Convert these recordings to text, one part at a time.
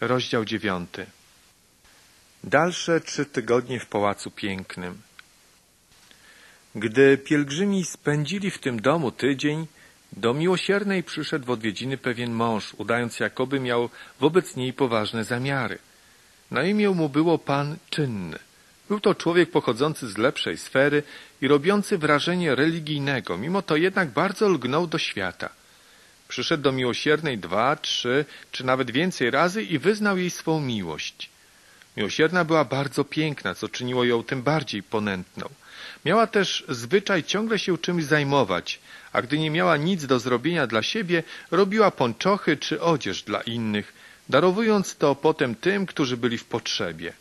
Rozdział dziewiąty. Dalsze trzy tygodnie w Pałacu Pięknym. Gdy pielgrzymi spędzili w tym domu tydzień, do miłosiernej przyszedł w odwiedziny pewien mąż, udając jakoby miał wobec niej poważne zamiary. Na imię mu było pan czynny. Był to człowiek pochodzący z lepszej sfery i robiący wrażenie religijnego, mimo to jednak bardzo lgnął do świata. Przyszedł do miłosiernej dwa, trzy, czy nawet więcej razy i wyznał jej swą miłość. Miłosierna była bardzo piękna, co czyniło ją tym bardziej ponętną. Miała też zwyczaj ciągle się czymś zajmować, a gdy nie miała nic do zrobienia dla siebie, robiła ponczochy czy odzież dla innych, darowując to potem tym, którzy byli w potrzebie.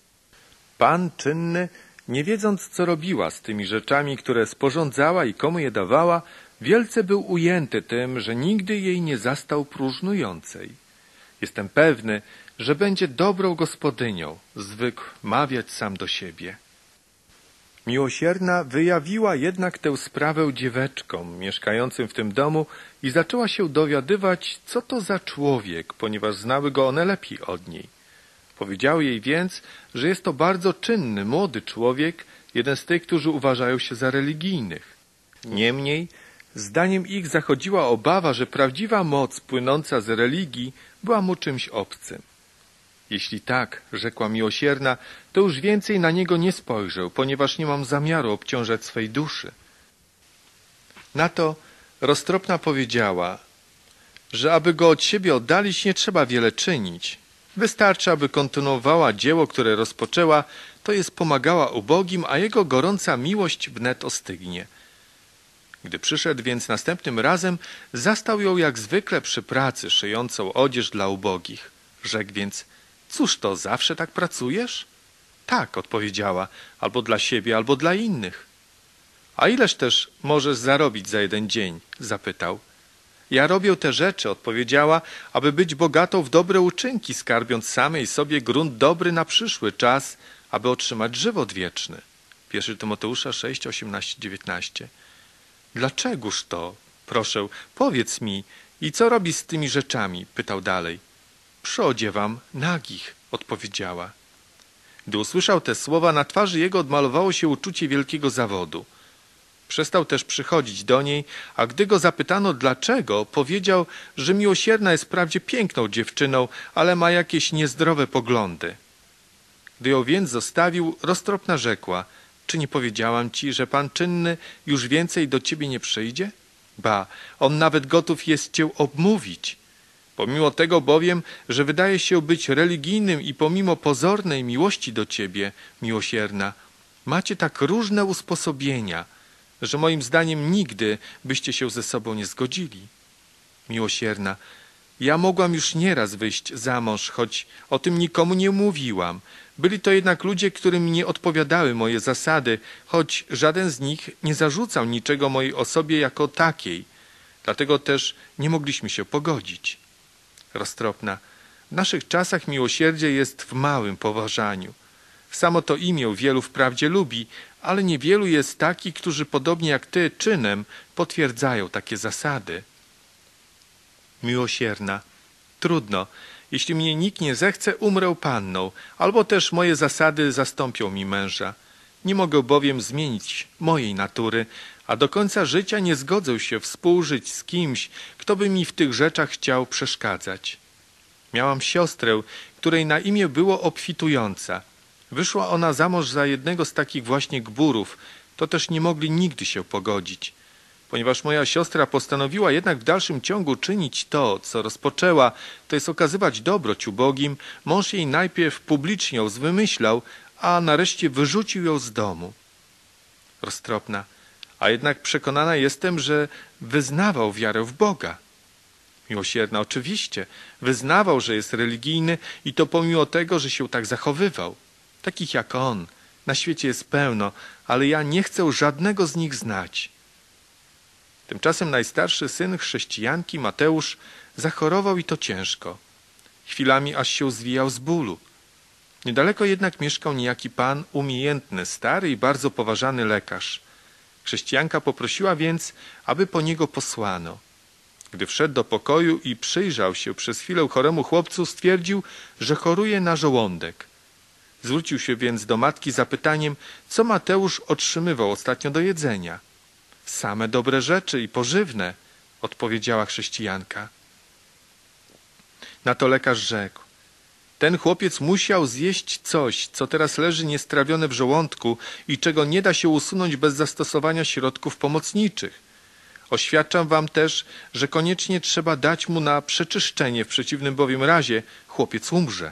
Pan czynny, nie wiedząc co robiła z tymi rzeczami, które sporządzała i komu je dawała, wielce był ujęty tym, że nigdy jej nie zastał próżnującej. Jestem pewny, że będzie dobrą gospodynią, zwykł mawiać sam do siebie. Miłosierna wyjawiła jednak tę sprawę dzieweczkom mieszkającym w tym domu i zaczęła się dowiadywać, co to za człowiek, ponieważ znały go one lepiej od niej. Powiedziały jej więc, że jest to bardzo czynny, młody człowiek, jeden z tych, którzy uważają się za religijnych. Niemniej, zdaniem ich zachodziła obawa, że prawdziwa moc płynąca z religii była mu czymś obcym. Jeśli tak, rzekła miłosierna, to już więcej na niego nie spojrzę, ponieważ nie mam zamiaru obciążać swej duszy. Na to roztropna powiedziała, że aby go od siebie oddalić, nie trzeba wiele czynić. Wystarczy, aby kontynuowała dzieło, które rozpoczęła, to jest pomagała ubogim, a jego gorąca miłość wnet ostygnie. Gdy przyszedł więc następnym razem, zastał ją jak zwykle przy pracy, szyjącą odzież dla ubogich. Rzekł więc, cóż to, zawsze tak pracujesz? Tak, odpowiedziała, albo dla siebie, albo dla innych. A ileż też możesz zarobić za jeden dzień? zapytał. Ja robię te rzeczy, odpowiedziała, aby być bogatą w dobre uczynki, skarbiąc samej sobie grunt dobry na przyszły czas, aby otrzymać żywot wieczny. 1 Tymoteusza 6, 18, 19. Dlaczegoż to? Proszę, powiedz mi, i co robi z tymi rzeczami? pytał dalej. Przyodziewam nagich, odpowiedziała. Gdy usłyszał te słowa, na twarzy jego odmalowało się uczucie wielkiego zawodu. Przestał też przychodzić do niej, a gdy go zapytano dlaczego, powiedział, że miłosierna jest wprawdzie piękną dziewczyną, ale ma jakieś niezdrowe poglądy. Gdy ją więc zostawił, roztropna rzekła, czy nie powiedziałam ci, że pan czynny już więcej do ciebie nie przyjdzie? Ba, on nawet gotów jest cię obmówić. Pomimo tego bowiem, że wydaje się być religijnym i pomimo pozornej miłości do ciebie, miłosierna, macie tak różne usposobienia, że moim zdaniem nigdy byście się ze sobą nie zgodzili. Miłosierna, ja mogłam już nieraz wyjść za mąż, choć o tym nikomu nie mówiłam. Byli to jednak ludzie, którym nie odpowiadały moje zasady, choć żaden z nich nie zarzucał niczego mojej osobie jako takiej. Dlatego też nie mogliśmy się pogodzić. Roztropna, w naszych czasach miłosierdzie jest w małym poważaniu. Samo to imię wielu wprawdzie lubi, ale niewielu jest takich, którzy podobnie jak ty czynem potwierdzają takie zasady. Miłosierna, trudno. Jeśli mnie nikt nie zechce, umrę panną, albo też moje zasady zastąpią mi męża. Nie mogę bowiem zmienić mojej natury, a do końca życia nie zgodzę się współżyć z kimś, kto by mi w tych rzeczach chciał przeszkadzać. Miałam siostrę, której na imię było obfitująca. Wyszła ona za mąż za jednego z takich właśnie gburów, to też nie mogli nigdy się pogodzić. Ponieważ moja siostra postanowiła jednak w dalszym ciągu czynić to, co rozpoczęła, to jest okazywać dobroć ubogim, mąż jej najpierw publicznie ją zwymyślał, a nareszcie wyrzucił ją z domu. Roztropna, a jednak przekonana jestem, że wyznawał wiarę w Boga. Miłosierna oczywiście, wyznawał, że jest religijny i to pomimo tego, że się tak zachowywał. Takich jak on, na świecie jest pełno, ale ja nie chcę żadnego z nich znać. Tymczasem najstarszy syn chrześcijanki, Mateusz, zachorował i to ciężko. Chwilami aż się zwijał z bólu. Niedaleko jednak mieszkał niejaki pan, umiejętny, stary i bardzo poważany lekarz. Chrześcijanka poprosiła więc, aby po niego posłano. Gdy wszedł do pokoju i przyjrzał się przez chwilę choremu chłopcu, stwierdził, że choruje na żołądek. Zwrócił się więc do matki zapytaniem, co Mateusz otrzymywał ostatnio do jedzenia. Same dobre rzeczy i pożywne, odpowiedziała chrześcijanka. Na to lekarz rzekł. Ten chłopiec musiał zjeść coś, co teraz leży niestrawione w żołądku i czego nie da się usunąć bez zastosowania środków pomocniczych. Oświadczam wam też, że koniecznie trzeba dać mu na przeczyszczenie, w przeciwnym bowiem razie chłopiec umrze.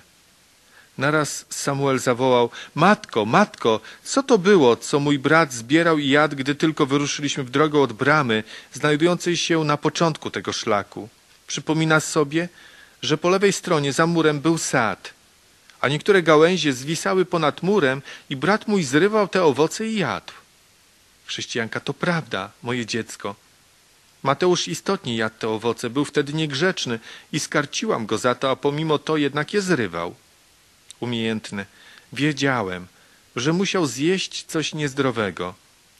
Naraz Samuel zawołał: Matko, matko, co to było, co mój brat zbierał i jadł, gdy tylko wyruszyliśmy w drogę od bramy, znajdującej się na początku tego szlaku? Przypomina sobie, że po lewej stronie za murem był sad, a niektóre gałęzie zwisały ponad murem i brat mój zrywał te owoce i jadł. Chrześcijanka, to prawda, moje dziecko. Mateusz istotnie jadł te owoce, był wtedy niegrzeczny i skarciłam go za to, a pomimo to jednak je zrywał. Umiejętny, wiedziałem, że musiał zjeść coś niezdrowego,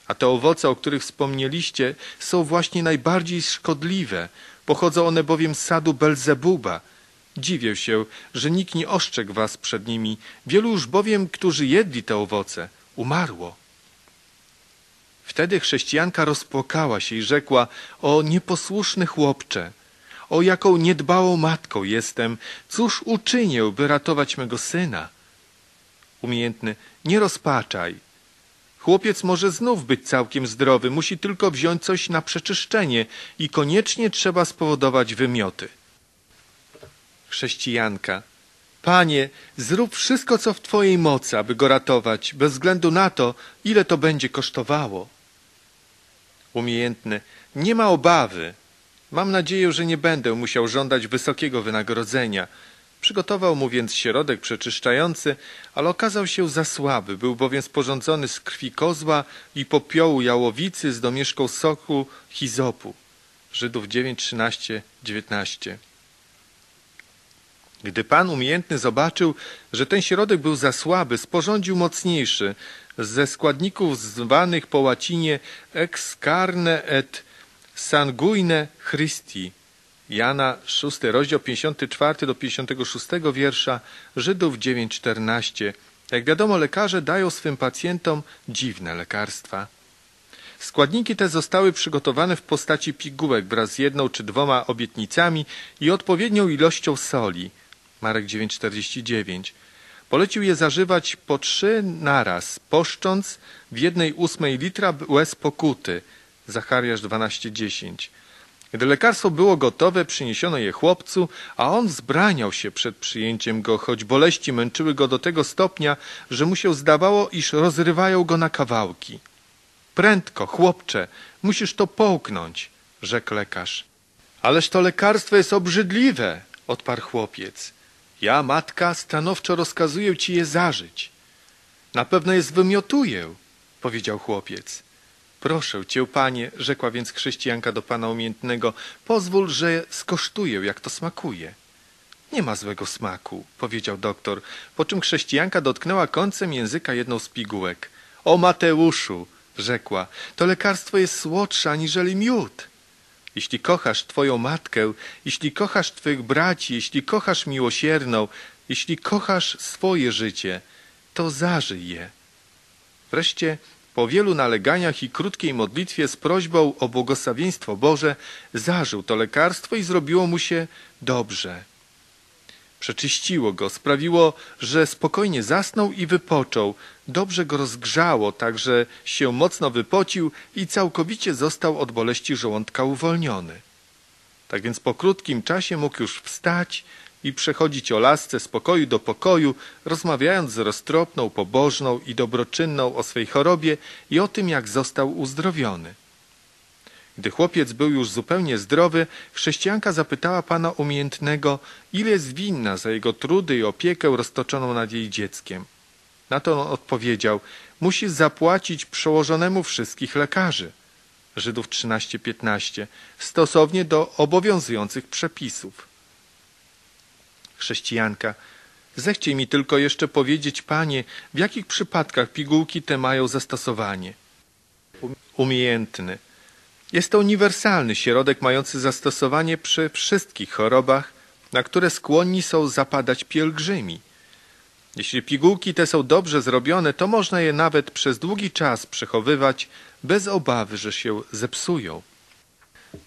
a te owoce, o których wspomnieliście, są właśnie najbardziej szkodliwe, Pochodzą one bowiem z sadu Belzebuba. Dziwię się, że nikt nie ostrzegł was przed nimi. Wielu już bowiem, którzy jedli te owoce, umarło. Wtedy chrześcijanka rozpłakała się i rzekła, o nieposłuszny chłopcze, o jaką niedbałą matką jestem, cóż uczynię, by ratować mego syna? Umiejętny, nie rozpaczaj, Chłopiec może znów być całkiem zdrowy, musi tylko wziąć coś na przeczyszczenie i koniecznie trzeba spowodować wymioty. Chrześcijanka. Panie, zrób wszystko, co w Twojej mocy, aby go ratować, bez względu na to, ile to będzie kosztowało. Umiejętny. Nie ma obawy. Mam nadzieję, że nie będę musiał żądać wysokiego wynagrodzenia. Przygotował mu więc środek przeczyszczający, ale okazał się za słaby, był bowiem sporządzony z krwi kozła i popiołu jałowicy z domieszką soku hizopu. Żydów 9, 13, 19. Gdy pan umiejętny zobaczył, że ten środek był za słaby, sporządził mocniejszy, ze składników zwanych po łacinie ex carne et sanguine Christi, Jana 6, rozdział 54 do 56 wiersza, Żydów 9:14. Jak wiadomo, lekarze dają swym pacjentom dziwne lekarstwa. Składniki te zostały przygotowane w postaci pigułek wraz z jedną czy dwoma obietnicami i odpowiednią ilością soli. Marek 9,49. Polecił je zażywać po trzy naraz, poszcząc w jednej ósmej litra łez pokuty. Zachariasz 12,10. Gdy lekarstwo było gotowe, przyniesiono je chłopcu, a on wzbraniał się przed przyjęciem go, choć boleści męczyły go do tego stopnia, że mu się zdawało, iż rozrywają go na kawałki. Prędko, chłopcze, musisz to połknąć, rzekł lekarz. Ależ to lekarstwo jest obrzydliwe, odparł chłopiec. Ja, matka, stanowczo rozkazuję ci je zażyć. Na pewno je zwymiotuję, powiedział chłopiec. Proszę cię, panie, rzekła więc chrześcijanka do pana umiejętnego, pozwól, że skosztuję, jak to smakuje. Nie ma złego smaku, powiedział doktor, po czym chrześcijanka dotknęła końcem języka jedną z pigułek. O Mateuszu, rzekła, to lekarstwo jest słodsze aniżeli miód. Jeśli kochasz twoją matkę, jeśli kochasz twych braci, jeśli kochasz miłosierną, jeśli kochasz swoje życie, to zażyj je. Wreszcie po wielu naleganiach i krótkiej modlitwie z prośbą o błogosławieństwo Boże zażył to lekarstwo i zrobiło mu się dobrze. Przeczyściło go, sprawiło, że spokojnie zasnął i wypoczął. Dobrze go rozgrzało, tak że się mocno wypocił i całkowicie został od boleści żołądka uwolniony. Tak więc po krótkim czasie mógł już wstać i przechodzić o lasce z pokoju do pokoju, rozmawiając z roztropną, pobożną i dobroczynną o swej chorobie i o tym, jak został uzdrowiony. Gdy chłopiec był już zupełnie zdrowy, chrześcijanka zapytała pana umiejętnego, ile jest winna za jego trudy i opiekę roztoczoną nad jej dzieckiem. Na to on odpowiedział, musi zapłacić przełożonemu wszystkich lekarzy. Żydów 13:15, stosownie do obowiązujących przepisów. Chrześcijanka. Zechciej mi tylko jeszcze powiedzieć, panie, w jakich przypadkach pigułki te mają zastosowanie. Umiejętny. Jest to uniwersalny środek mający zastosowanie przy wszystkich chorobach, na które skłonni są zapadać pielgrzymi. Jeśli pigułki te są dobrze zrobione, to można je nawet przez długi czas przechowywać bez obawy, że się zepsują.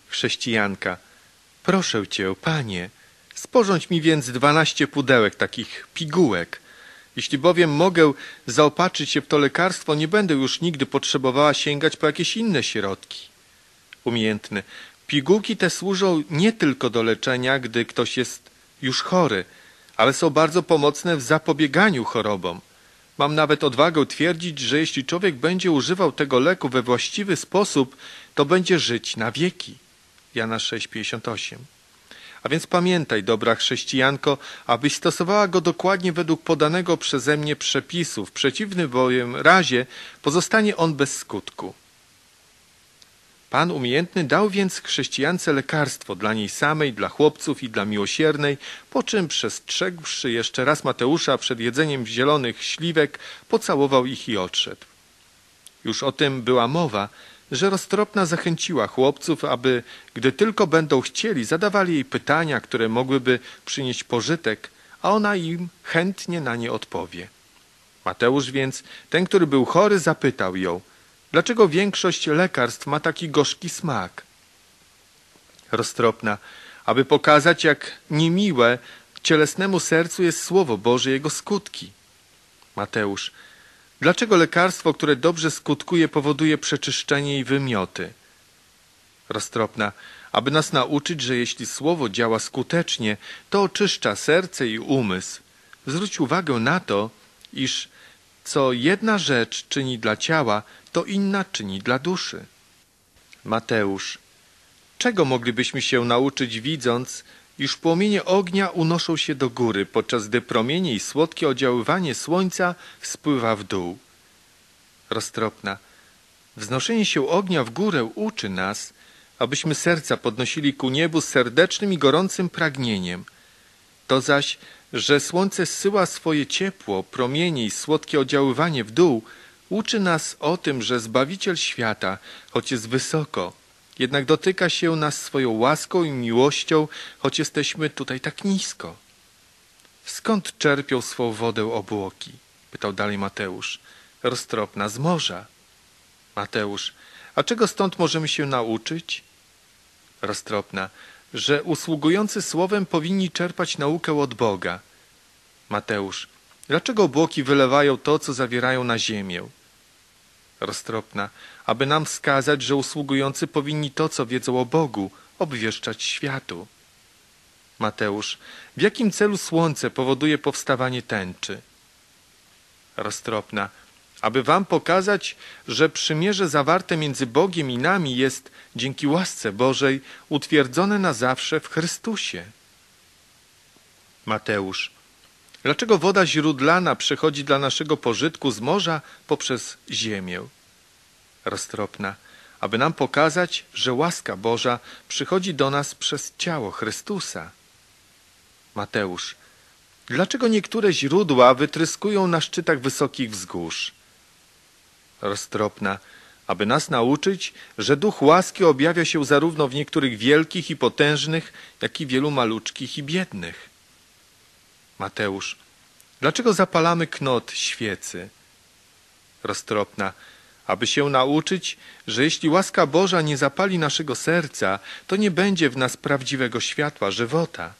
Chrześcijanka, proszę cię, panie, sporządź mi więc dwanaście pudełek takich pigułek. Jeśli bowiem mogę zaopatrzyć się w to lekarstwo, nie będę już nigdy potrzebowała sięgać po jakieś inne środki. Umiejętny. Pigułki te służą nie tylko do leczenia, gdy ktoś jest już chory, ale są bardzo pomocne w zapobieganiu chorobom. Mam nawet odwagę twierdzić, że jeśli człowiek będzie używał tego leku we właściwy sposób, to będzie żyć na wieki. Jana 6,58 A więc pamiętaj, dobra chrześcijanko, abyś stosowała go dokładnie według podanego przeze mnie przepisu. W przeciwnym bowiem razie pozostanie on bez skutku. Pan umiejętny dał więc chrześcijance lekarstwo dla niej samej, dla chłopców i dla miłosiernej, po czym przestrzegłszy jeszcze raz Mateusza przed jedzeniem zielonych śliwek, pocałował ich i odszedł. Już o tym była mowa, że roztropna zachęciła chłopców, aby, gdy tylko będą chcieli, zadawali jej pytania, które mogłyby przynieść pożytek, a ona im chętnie na nie odpowie. Mateusz więc, ten, który był chory, zapytał ją – Dlaczego większość lekarstw ma taki gorzki smak? Roztropna, aby pokazać, jak niemiłe cielesnemu sercu jest Słowo Boże, jego skutki. Mateusz, dlaczego lekarstwo, które dobrze skutkuje, powoduje przeczyszczenie i wymioty? Roztropna, aby nas nauczyć, że jeśli Słowo działa skutecznie, to oczyszcza serce i umysł. Zwróć uwagę na to, iż co jedna rzecz czyni dla ciała, to inna czyni dla duszy. Mateusz. Czego moglibyśmy się nauczyć widząc, iż płomienie ognia unoszą się do góry, podczas gdy promienie i słodkie oddziaływanie słońca spływa w dół? Roztropna. Wznoszenie się ognia w górę uczy nas, abyśmy serca podnosili ku niebu serdecznym i gorącym pragnieniem. To zaś, że słońce zsyła swoje ciepło, promienie i słodkie oddziaływanie w dół, Uczy nas o tym, że Zbawiciel świata, choć jest wysoko, jednak dotyka się nas swoją łaską i miłością, choć jesteśmy tutaj tak nisko. Skąd czerpią swą wodę obłoki? pytał dalej Mateusz. Roztropna z morza. Mateusz, a czego stąd możemy się nauczyć? Roztropna, że usługujący słowem powinni czerpać naukę od Boga. Mateusz, dlaczego obłoki wylewają to, co zawierają na ziemię? Roztropna, aby nam wskazać, że usługujący powinni to, co wiedzą o Bogu, obwieszczać światu. Mateusz, w jakim celu słońce powoduje powstawanie tęczy? Roztropna, aby wam pokazać, że przymierze zawarte między Bogiem i nami jest, dzięki łasce Bożej, utwierdzone na zawsze w Chrystusie. Mateusz, Dlaczego woda źródlana przechodzi dla naszego pożytku z morza poprzez ziemię? Roztropna, aby nam pokazać, że łaska Boża przychodzi do nas przez ciało Chrystusa. Mateusz, dlaczego niektóre źródła wytryskują na szczytach wysokich wzgórz? Roztropna, aby nas nauczyć, że duch łaski objawia się zarówno w niektórych wielkich i potężnych, jak i wielu maluczkich i biednych. Mateusz. Dlaczego zapalamy knot świecy? Roztropna. Aby się nauczyć, że jeśli łaska Boża nie zapali naszego serca, to nie będzie w nas prawdziwego światła, żywota.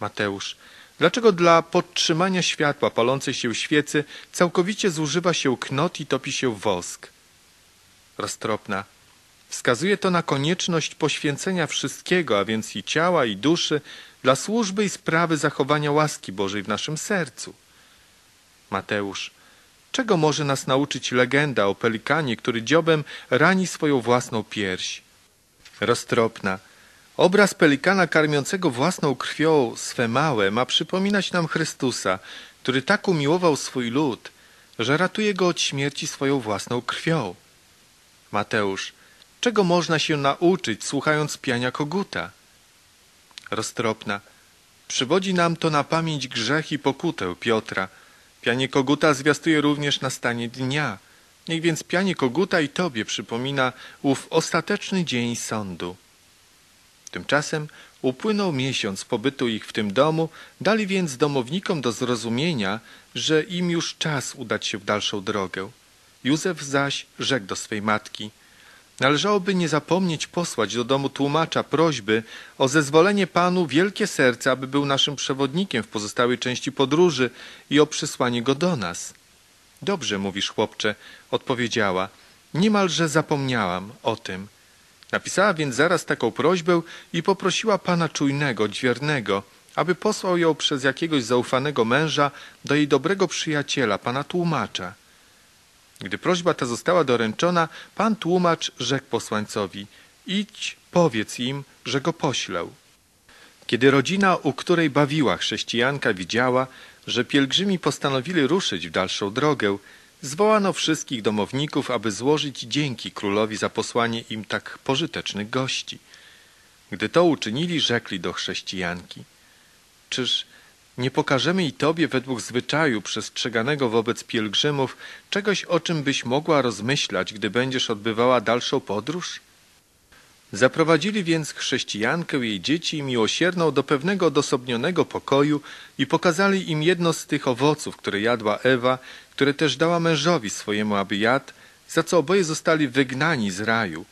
Mateusz. Dlaczego dla podtrzymania światła palącej się świecy całkowicie zużywa się knot i topi się wosk? Roztropna. Wskazuje to na konieczność poświęcenia wszystkiego, a więc i ciała, i duszy, dla służby i sprawy zachowania łaski Bożej w naszym sercu. Mateusz, czego może nas nauczyć legenda o pelikanie, który dziobem rani swoją własną pierś? Roztropna. Obraz pelikana karmiącego własną krwią swe małe ma przypominać nam Chrystusa, który tak umiłował swój lud, że ratuje go od śmierci swoją własną krwią. Mateusz, czego można się nauczyć, słuchając piania koguta? roztropna. Przywodzi nam to na pamięć grzech i pokutę Piotra. Pianie koguta zwiastuje również nastanie dnia. Niech więc pianie koguta i tobie przypomina ów ostateczny dzień sądu. Tymczasem upłynął miesiąc pobytu ich w tym domu, dali więc domownikom do zrozumienia, że im już czas udać się w dalszą drogę. Józef zaś rzekł do swej matki – Należałoby nie zapomnieć posłać do domu tłumacza prośby o zezwolenie panu wielkie serce, aby był naszym przewodnikiem w pozostałej części podróży i o przysłanie go do nas. Dobrze mówisz, chłopcze, odpowiedziała. Niemalże zapomniałam o tym. Napisała więc zaraz taką prośbę i poprosiła pana czujnego, dźwiernego, aby posłał ją przez jakiegoś zaufanego męża do jej dobrego przyjaciela, pana tłumacza. Gdy prośba ta została doręczona, pan tłumacz rzekł posłańcowi idź, powiedz im, że go poślę. Kiedy rodzina, u której bawiła chrześcijanka, widziała, że pielgrzymi postanowili ruszyć w dalszą drogę, zwołano wszystkich domowników, aby złożyć dzięki królowi za posłanie im tak pożytecznych gości. Gdy to uczynili, rzekli do chrześcijanki: Czyż nie pokażemy i Tobie według zwyczaju przestrzeganego wobec pielgrzymów czegoś, o czym byś mogła rozmyślać, gdy będziesz odbywała dalszą podróż? Zaprowadzili więc chrześcijankę, jej dzieci miłosierną do pewnego odosobnionego pokoju i pokazali im jedno z tych owoców, które jadła Ewa, które też dała mężowi swojemu, aby jadł, za co oboje zostali wygnani z raju.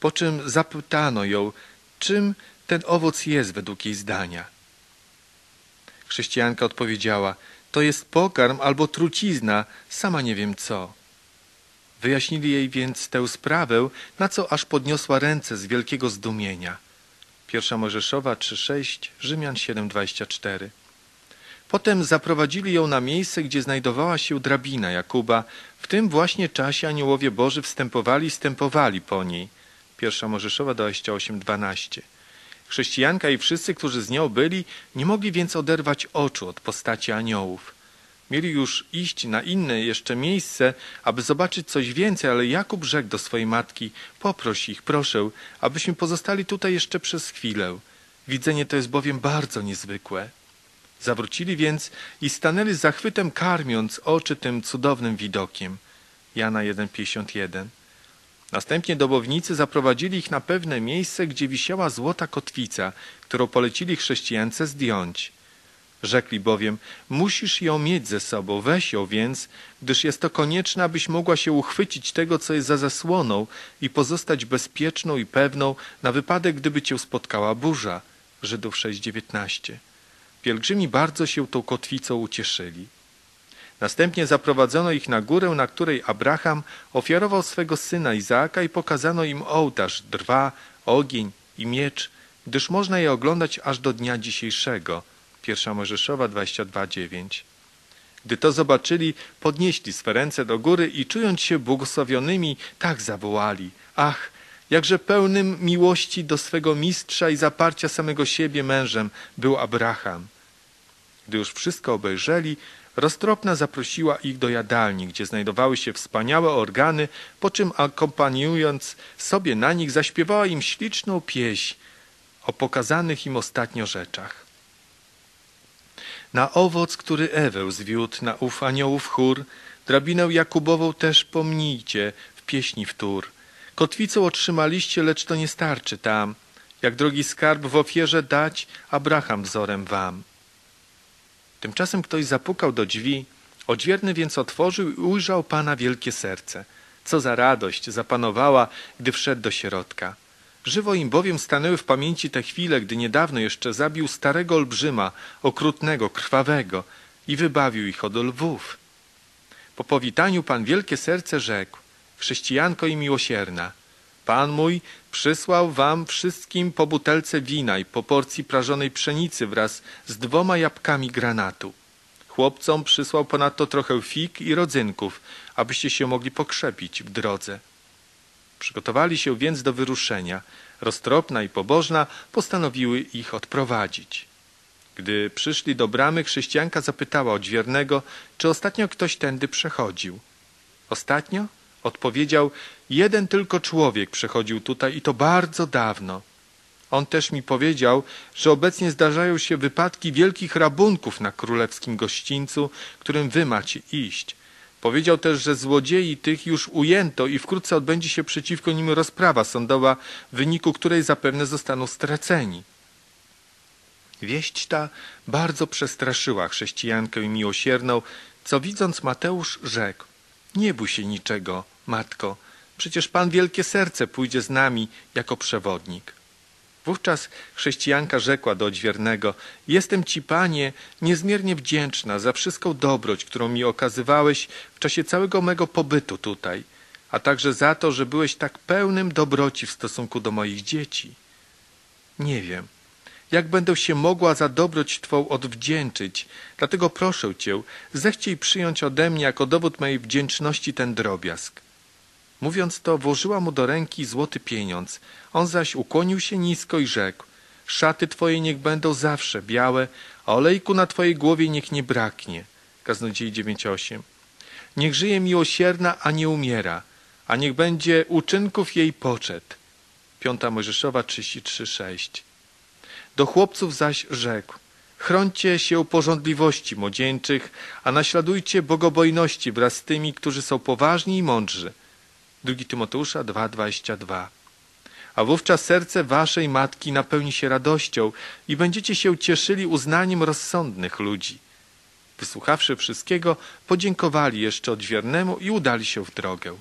Po czym zapytano ją, czym ten owoc jest według jej zdania. Chrześcijanka odpowiedziała, to jest pokarm albo trucizna, sama nie wiem co. Wyjaśnili jej więc tę sprawę, na co aż podniosła ręce z wielkiego zdumienia. Pierwsza Mojżeszowa 3,6, Rzymian 7,24. Potem zaprowadzili ją na miejsce, gdzie znajdowała się drabina Jakuba. W tym właśnie czasie aniołowie Boży wstępowali i stępowali po niej. Pierwsza Mojżeszowa 28,12. Chrześcijanka i wszyscy, którzy z nią byli, nie mogli więc oderwać oczu od postaci aniołów. Mieli już iść na inne jeszcze miejsce, aby zobaczyć coś więcej, ale Jakub rzekł do swojej matki: Poproś ich, proszę, abyśmy pozostali tutaj jeszcze przez chwilę. Widzenie to jest bowiem bardzo niezwykłe. Zawrócili więc i stanęli z zachwytem, karmiąc oczy tym cudownym widokiem. Jana 1,51 Następnie dobownicy zaprowadzili ich na pewne miejsce, gdzie wisiała złota kotwica, którą polecili chrześcijance zdjąć. Rzekli bowiem, musisz ją mieć ze sobą, weź ją więc, gdyż jest to konieczne, abyś mogła się uchwycić tego, co jest za zasłoną i pozostać bezpieczną i pewną na wypadek, gdyby cię spotkała burza. Żydów 6,19 Pielgrzymi bardzo się tą kotwicą ucieszyli. Następnie zaprowadzono ich na górę, na której Abraham ofiarował swego syna Izaaka i pokazano im ołtarz, drwa, ogień i miecz, gdyż można je oglądać aż do dnia dzisiejszego. Pierwsza Mojżeszowa 22:9. Gdy to zobaczyli, podnieśli swe ręce do góry i czując się błogosławionymi, tak zawołali: Ach, jakże pełnym miłości do swego mistrza i zaparcia samego siebie mężem był Abraham. Gdy już wszystko obejrzeli, Roztropna zaprosiła ich do jadalni, gdzie znajdowały się wspaniałe organy, po czym akompaniując sobie na nich zaśpiewała im śliczną pieśń o pokazanych im ostatnio rzeczach. Na owoc, który Ewę zwiódł na ów aniołów chór, drabinę Jakubową też pomnijcie w pieśni wtór. Kotwicę otrzymaliście, lecz to nie starczy tam, jak drogi skarb w ofierze dać Abraham wzorem wam. Tymczasem ktoś zapukał do drzwi, odźwierny więc otworzył i ujrzał pana wielkie serce. Co za radość zapanowała, gdy wszedł do środka. Żywo im bowiem stanęły w pamięci te chwile, gdy niedawno jeszcze zabił starego olbrzyma, okrutnego, krwawego i wybawił ich od lwów. Po powitaniu pan wielkie serce rzekł, chrześcijanko i miłosierna, Pan mój przysłał wam wszystkim po butelce wina i po porcji prażonej pszenicy wraz z dwoma jabłkami granatu. Chłopcom przysłał ponadto trochę fig i rodzynków, abyście się mogli pokrzepić w drodze. Przygotowali się więc do wyruszenia. Roztropna i pobożna postanowiły ich odprowadzić. Gdy przyszli do bramy, chrześcijanka zapytała odźwiernego, czy ostatnio ktoś tędy przechodził. Ostatnio? Odpowiedział, jeden tylko człowiek przechodził tutaj i to bardzo dawno. On też mi powiedział, że obecnie zdarzają się wypadki wielkich rabunków na królewskim gościńcu, którym wy macie iść. Powiedział też, że złodziei tych już ujęto i wkrótce odbędzie się przeciwko nim rozprawa sądowa, w wyniku której zapewne zostaną straceni. Wieść ta bardzo przestraszyła chrześcijankę miłosierną, co widząc Mateusz rzekł: Nie bój się niczego, matko, przecież Pan wielkie serce pójdzie z nami jako przewodnik. Wówczas chrześcijanka rzekła do odźwiernego: Jestem ci, panie, niezmiernie wdzięczna za wszystką dobroć, którą mi okazywałeś w czasie całego mego pobytu tutaj, a także za to, że byłeś tak pełnym dobroci w stosunku do moich dzieci. Nie wiem, jak będę się mogła za dobroć Twą odwdzięczyć. Dlatego proszę Cię, zechciej przyjąć ode mnie jako dowód mojej wdzięczności ten drobiazg. Mówiąc to, włożyła mu do ręki złoty pieniądz. On zaś ukłonił się nisko i rzekł: Szaty Twoje niech będą zawsze białe, a olejku na Twojej głowie niech nie braknie. Kaznodziei 9:8. Niech żyje miłosierna, a nie umiera, a niech będzie uczynków jej poczet. Piąta Mojżeszowa 33:6. Do chłopców zaś rzekł: Chrońcie się porządliwości młodzieńczych, a naśladujcie bogobojności wraz z tymi, którzy są poważni i mądrzy. 2 Tymoteusza 2:22. A wówczas serce waszej matki napełni się radością i będziecie się cieszyli uznaniem rozsądnych ludzi. Wysłuchawszy wszystkiego, podziękowali jeszcze odwiernemu i udali się w drogę.